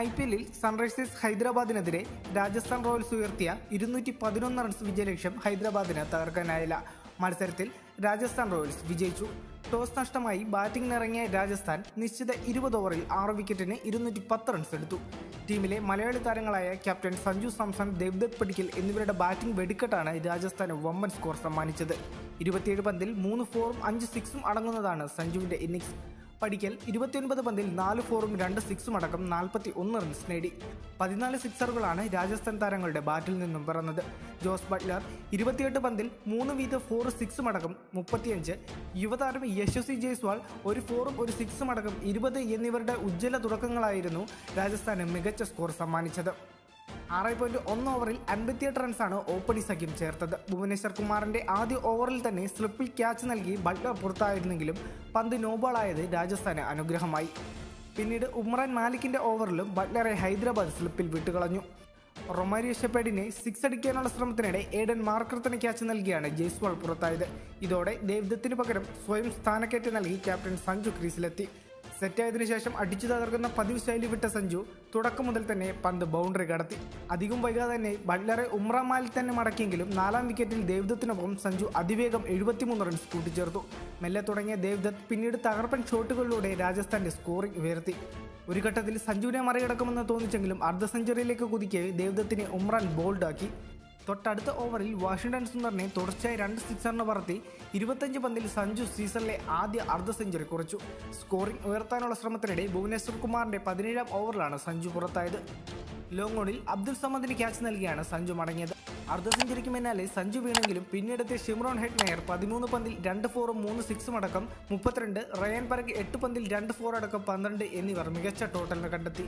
I P എല്ലിൽ Sunrisers ഹൈദരാബാദിനെതിരെ Rajasthan Royals ഉയർത്തിയ ഇരുന്നൂറ്റി പതിനൊന്ന് റൺസ് വിജയലക്ഷ്യം ഹൈദരാബാദിന് തകർക്കാനായില്ല. മത്സരത്തിൽ രാജസ്ഥാൻ റോയൽസ് വിജയിച്ചു. ടോസ് നഷ്ടമായി ബാറ്റിംഗിനിറങ്ങിയ രാജസ്ഥാൻ നിശ്ചിത ഇരുപത് ഓവറിൽ ആറ് വിക്കറ്റിന് ഇരുന്നൂറ്റി പത്ത് റൺസ് എടുത്തു. ടീമിലെ മലയാളി താരങ്ങളായ ക്യാപ്റ്റൻ സഞ്ജു സാംസൺ ദേവ്ദത്ത് പടിക്കൽ എന്നിവരുടെ ബാറ്റിംഗ് വെടിക്കെട്ടാണ് രാജസ്ഥാന് വമ്പൻ സ്കോർ സമ്മാനിച്ചത്. ഇരുപത്തിയേഴ് പന്തിൽ മൂന്ന് ഫോറും അഞ്ച് സിക്സും അടങ്ങുന്നതാണ് സഞ്ജുവിന്റെ ഇന്നിംഗ്സ്. പടിക്കൽ ഇരുപത്തിയൊൻപത് പന്തിൽ നാല് ഫോറും രണ്ട് സിക്സും അടക്കം നാൽപ്പത്തി ഒന്ന് റൺസ് നേടി. പതിനാല് സിക്സറുകളാണ് രാജസ്ഥാൻ താരങ്ങളുടെ ബാറ്റിൽ നിന്നും പിറന്നത്. ജോസ് ബട്ട്ലർ ഇരുപത്തിയെട്ട് പന്തിൽ മൂന്ന് വീത ഫോർ സിക്സും അടക്കം മുപ്പത്തിയഞ്ച്. യുവതാരം യശസ്വി ജയ്സ്വാൾ ഒരു ഫോറും ഒരു സിക്സും അടക്കം ഇരുപത് എന്നിവരുടെ ഉജ്ജ്വല തുടക്കങ്ങളായിരുന്നു രാജസ്ഥാന് മികച്ച സ്കോർ സമ്മാനിച്ചത്. ആറ് പോയിന്റ് ഒന്ന് ഓവറിൽ അൻപത്തിയെട്ട് റൺസാണ് ഓപ്പണി സഖ്യം ചേർത്തത്. ഭുവനേശ്വർ കുമാറിന്റെ ആദ്യ ഓവറിൽ തന്നെ സ്ലിപ്പിൽ ക്യാച്ച് നൽകി ബട്ട്ലർ പുറത്തായിരുന്നെങ്കിലും പന്ത് നോബോളായത് രാജസ്ഥാന് അനുഗ്രഹമായി. പിന്നീട് ഉമ്രാൻ മാലിക്കിന്റെ ഓവറിലും ബട്ട്ലറെ ഹൈദരാബാദ് സ്ലിപ്പിൽ വിട്ടുകളഞ്ഞു. റൊമാരിയോ ഷെപ്പേഡിനെ സിക്സ് അടിക്കാനുള്ള ശ്രമത്തിനിടെ ഏഡൻ മാർക്കർത്തിന് ക്യാച്ച് നൽകിയാണ് ജയ്സ്വാൾ പുറത്തായത്. ഇതോടെ ദേവ്ദത്തിന് പകരം സ്വയം സ്ഥാനക്കയറ്റം നൽകി ക്യാപ്റ്റൻ സഞ്ജു ക്രീസിലെത്തി. സെറ്റായതിനു ശേഷം അടിച്ചു തകർക്കുന്ന പതിവ് ശൈലി വിട്ട സഞ്ജു തുടക്കം മുതൽ തന്നെ പന്ത് ബൗണ്ടറി കടത്തി. അധികം വൈകാതെ തന്നെ ബട്ട്ലറെ ഉമ്രമാലിൽ തന്നെ മടക്കിയെങ്കിലും നാലാം വിക്കറ്റിൽ ദേവ്ദത്തിനൊപ്പം സഞ്ജു അതിവേഗം എഴുപത്തിമൂന്ന് റൺസ് കൂട്ടിച്ചേർത്തു. മെല്ലെ തുടങ്ങിയ ദേവ്ദത്ത് പിന്നീട് തകർപ്പൻ ഷോട്ടുകളിലൂടെ രാജസ്ഥാന്റെ സ്കോറിംഗ് ഉയർത്തി. ഒരു ഘട്ടത്തിൽ സഞ്ജുവിനെ മറികടക്കുമെന്ന് തോന്നിച്ചെങ്കിലും അർദ്ധ സെഞ്ചുറിയിലേക്ക് കുതിക്കെ ദേവ്ദത്തിനെ ഉമ്രാൻ ബോൾഡാക്കി. തൊട്ടടുത്ത ഓവറിൽ വാഷിംഗ്ടൺ സുന്ദറിനെ തുടർച്ചയായി രണ്ട് സിക്സറിന് പറത്തി ഇരുപത്തഞ്ച് പന്തിൽ സഞ്ജു സീസണിലെ ആദ്യ അർദ്ധ സെഞ്ചുറി കുറിച്ചു. സ്കോറിംഗ് ഉയർത്താനുള്ള ശ്രമത്തിനിടെ ഭുവനേശ്വർ കുമാറിന്റെ പതിനേഴാം ഓവറിലാണ് സഞ്ജു പുറത്തായത്. ലോങ് അബ്ദുൾ സമദിന് ക്യാച്ച് നൽകിയാണ് സഞ്ജു മടങ്ങിയത്. അർദ്ധ സെഞ്ചുറിക്ക് പിന്നാലെ സഞ്ജു വീണെങ്കിലും പിന്നീടത്തെ ഹെഡ് മേയർ പതിമൂന്ന് പന്തിൽ രണ്ട് ഫോറും മൂന്ന് സിക്സും അടക്കം മുപ്പത്തിരണ്ട് റയൻ പരക്ക് എട്ട് പന്തിൽ രണ്ട് ഫോർ അടക്കം പന്ത്രണ്ട് എന്നിവർ മികച്ച ടോട്ടലിന് കണ്ടെത്തി.